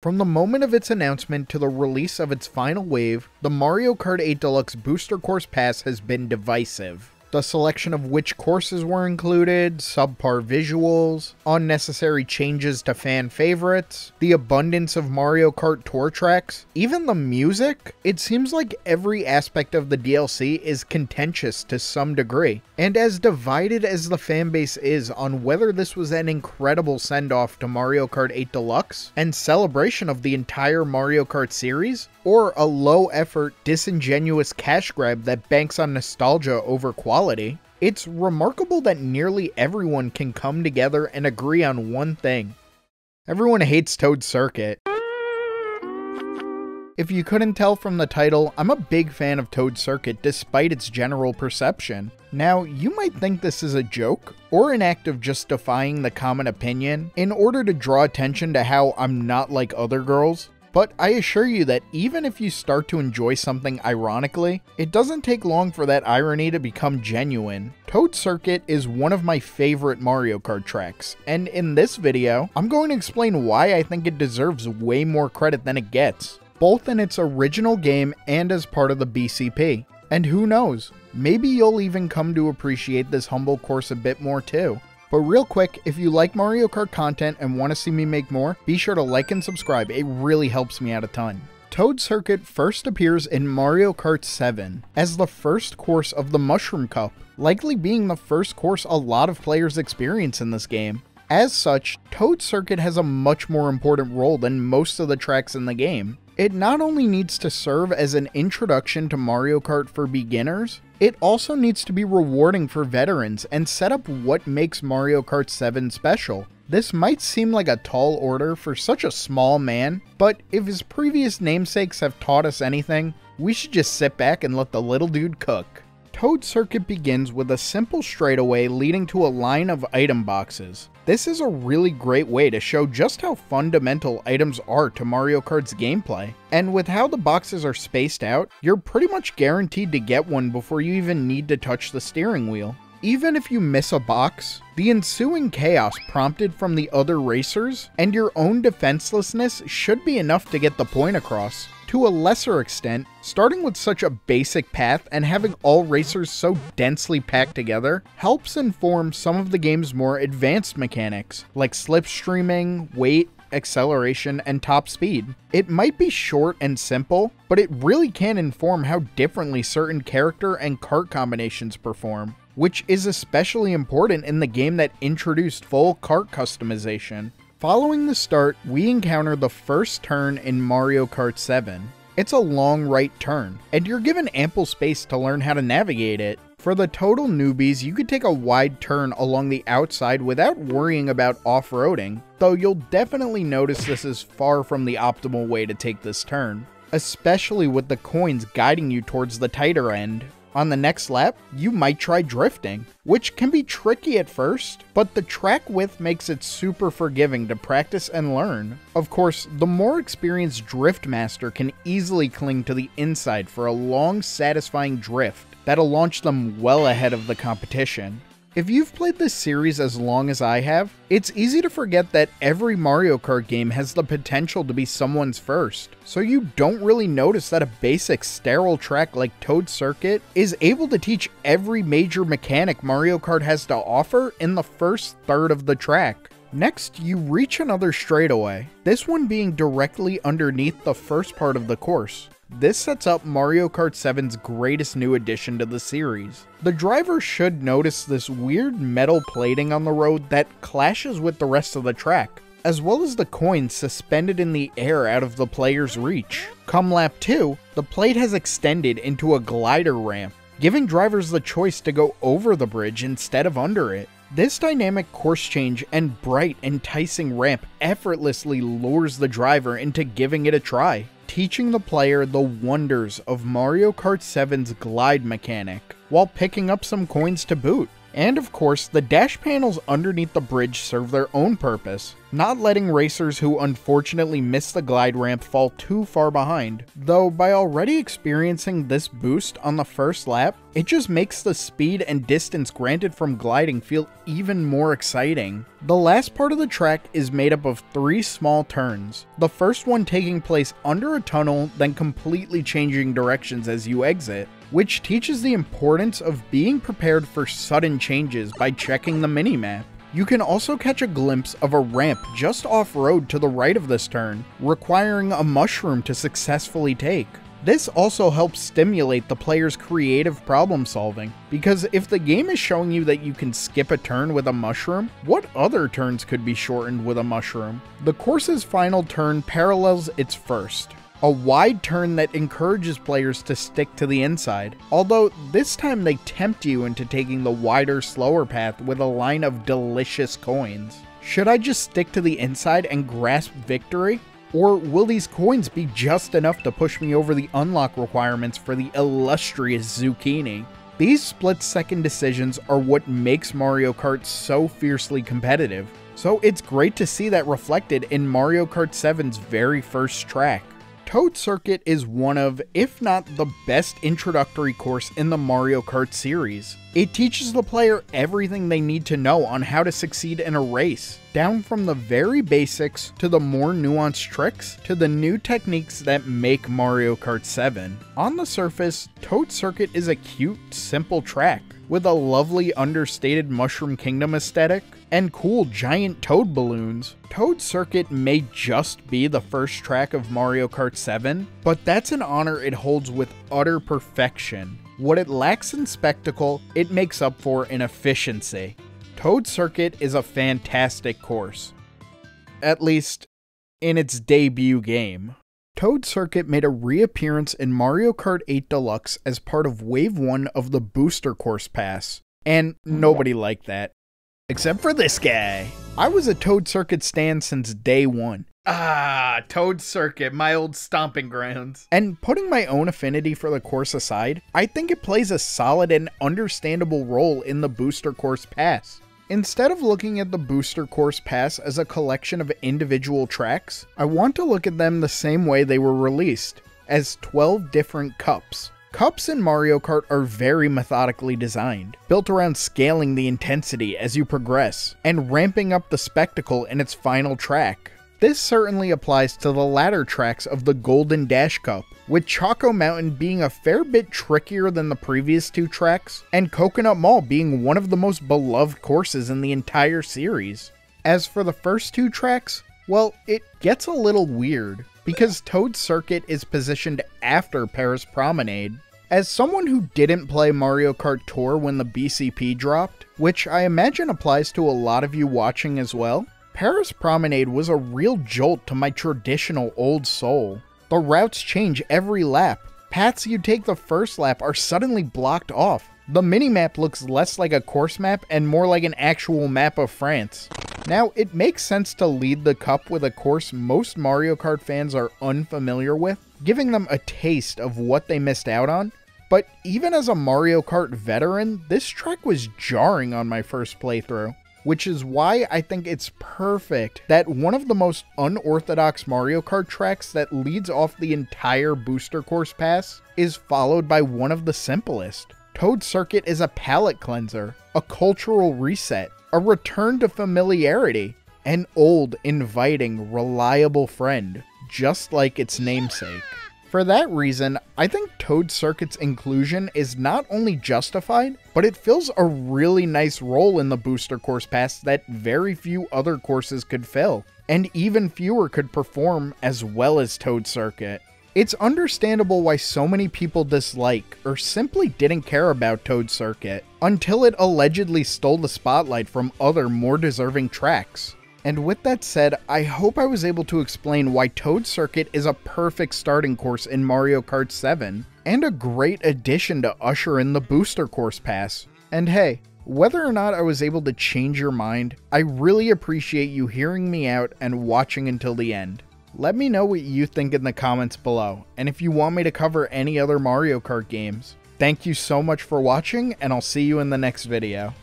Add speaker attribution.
Speaker 1: From the moment of its announcement to the release of its final wave, the Mario Kart 8 Deluxe Booster Course Pass has been divisive the selection of which courses were included, subpar visuals, unnecessary changes to fan favorites, the abundance of Mario Kart tour tracks, even the music. It seems like every aspect of the DLC is contentious to some degree. And as divided as the fanbase is on whether this was an incredible send off to Mario Kart 8 Deluxe and celebration of the entire Mario Kart series, or a low effort, disingenuous cash grab that banks on nostalgia over quality, it's remarkable that nearly everyone can come together and agree on one thing. Everyone hates Toad Circuit. If you couldn't tell from the title, I'm a big fan of Toad Circuit despite its general perception. Now, you might think this is a joke, or an act of just defying the common opinion, in order to draw attention to how I'm not like other girls, but I assure you that even if you start to enjoy something ironically, it doesn't take long for that irony to become genuine. Toad Circuit is one of my favorite Mario Kart tracks, and in this video, I'm going to explain why I think it deserves way more credit than it gets, both in its original game and as part of the BCP. And who knows, maybe you'll even come to appreciate this humble course a bit more too. But real quick, if you like Mario Kart content and want to see me make more, be sure to like and subscribe, it really helps me out a ton. Toad Circuit first appears in Mario Kart 7 as the first course of the Mushroom Cup, likely being the first course a lot of players experience in this game. As such, Toad Circuit has a much more important role than most of the tracks in the game. It not only needs to serve as an introduction to Mario Kart for beginners, it also needs to be rewarding for veterans and set up what makes Mario Kart 7 special. This might seem like a tall order for such a small man, but if his previous namesakes have taught us anything, we should just sit back and let the little dude cook. Toad Circuit begins with a simple straightaway leading to a line of item boxes. This is a really great way to show just how fundamental items are to Mario Kart's gameplay. And with how the boxes are spaced out, you're pretty much guaranteed to get one before you even need to touch the steering wheel. Even if you miss a box, the ensuing chaos prompted from the other racers and your own defenselessness should be enough to get the point across. To a lesser extent, starting with such a basic path and having all racers so densely packed together helps inform some of the game's more advanced mechanics, like slipstreaming, weight, acceleration, and top speed. It might be short and simple, but it really can inform how differently certain character and kart combinations perform, which is especially important in the game that introduced full kart customization. Following the start, we encounter the first turn in Mario Kart 7. It's a long right turn, and you're given ample space to learn how to navigate it. For the total newbies, you could take a wide turn along the outside without worrying about off-roading, though you'll definitely notice this is far from the optimal way to take this turn, especially with the coins guiding you towards the tighter end. On the next lap, you might try drifting, which can be tricky at first, but the track width makes it super forgiving to practice and learn. Of course, the more experienced drift master can easily cling to the inside for a long, satisfying drift that'll launch them well ahead of the competition. If you've played this series as long as I have, it's easy to forget that every Mario Kart game has the potential to be someone's first, so you don't really notice that a basic sterile track like Toad Circuit is able to teach every major mechanic Mario Kart has to offer in the first third of the track. Next, you reach another straightaway, this one being directly underneath the first part of the course. This sets up Mario Kart 7's greatest new addition to the series. The driver should notice this weird metal plating on the road that clashes with the rest of the track, as well as the coins suspended in the air out of the player's reach. Come lap 2, the plate has extended into a glider ramp, giving drivers the choice to go over the bridge instead of under it. This dynamic course change and bright, enticing ramp effortlessly lures the driver into giving it a try teaching the player the wonders of Mario Kart 7's glide mechanic, while picking up some coins to boot. And of course, the dash panels underneath the bridge serve their own purpose, not letting racers who unfortunately miss the glide ramp fall too far behind. Though by already experiencing this boost on the first lap, it just makes the speed and distance granted from gliding feel even more exciting. The last part of the track is made up of three small turns, the first one taking place under a tunnel, then completely changing directions as you exit which teaches the importance of being prepared for sudden changes by checking the minimap. You can also catch a glimpse of a ramp just off-road to the right of this turn, requiring a mushroom to successfully take. This also helps stimulate the player's creative problem solving, because if the game is showing you that you can skip a turn with a mushroom, what other turns could be shortened with a mushroom? The course's final turn parallels its first, a wide turn that encourages players to stick to the inside, although this time they tempt you into taking the wider, slower path with a line of delicious coins. Should I just stick to the inside and grasp victory? Or will these coins be just enough to push me over the unlock requirements for the illustrious Zucchini? These split second decisions are what makes Mario Kart so fiercely competitive, so it's great to see that reflected in Mario Kart 7's very first track. Toad Circuit is one of, if not the best introductory course in the Mario Kart series. It teaches the player everything they need to know on how to succeed in a race, down from the very basics to the more nuanced tricks to the new techniques that make Mario Kart 7. On the surface, Toad Circuit is a cute, simple track with a lovely understated Mushroom Kingdom aesthetic and cool giant toad balloons. Toad Circuit may just be the first track of Mario Kart 7, but that's an honor it holds with utter perfection. What it lacks in spectacle, it makes up for in efficiency. Toad Circuit is a fantastic course. At least, in its debut game. Toad Circuit made a reappearance in Mario Kart 8 Deluxe as part of Wave 1 of the Booster Course Pass, and nobody liked that. Except for this guy. I was a Toad Circuit stand since day one. Ah, Toad Circuit, my old stomping grounds. And putting my own affinity for the course aside, I think it plays a solid and understandable role in the Booster Course Pass. Instead of looking at the Booster Course Pass as a collection of individual tracks, I want to look at them the same way they were released, as 12 different cups. Cups in Mario Kart are very methodically designed, built around scaling the intensity as you progress, and ramping up the spectacle in its final track. This certainly applies to the latter tracks of the Golden Dash Cup, with Choco Mountain being a fair bit trickier than the previous two tracks, and Coconut Mall being one of the most beloved courses in the entire series. As for the first two tracks, well, it gets a little weird, because Toad Circuit is positioned after Paris Promenade. As someone who didn't play Mario Kart Tour when the BCP dropped, which I imagine applies to a lot of you watching as well, Paris Promenade was a real jolt to my traditional old soul. The routes change every lap. Paths you take the first lap are suddenly blocked off. The minimap looks less like a course map and more like an actual map of France. Now, it makes sense to lead the cup with a course most Mario Kart fans are unfamiliar with, giving them a taste of what they missed out on. But even as a Mario Kart veteran, this track was jarring on my first playthrough which is why I think it's perfect that one of the most unorthodox Mario Kart tracks that leads off the entire booster course pass is followed by one of the simplest. Toad Circuit is a palate cleanser, a cultural reset, a return to familiarity, an old, inviting, reliable friend, just like its namesake. For that reason, I think Toad Circuit's inclusion is not only justified, but it fills a really nice role in the Booster Course Pass that very few other courses could fill, and even fewer could perform as well as Toad Circuit. It's understandable why so many people dislike or simply didn't care about Toad Circuit until it allegedly stole the spotlight from other more deserving tracks. And with that said, I hope I was able to explain why Toad Circuit is a perfect starting course in Mario Kart 7, and a great addition to usher in the Booster Course Pass. And hey, whether or not I was able to change your mind, I really appreciate you hearing me out and watching until the end. Let me know what you think in the comments below, and if you want me to cover any other Mario Kart games. Thank you so much for watching, and I'll see you in the next video.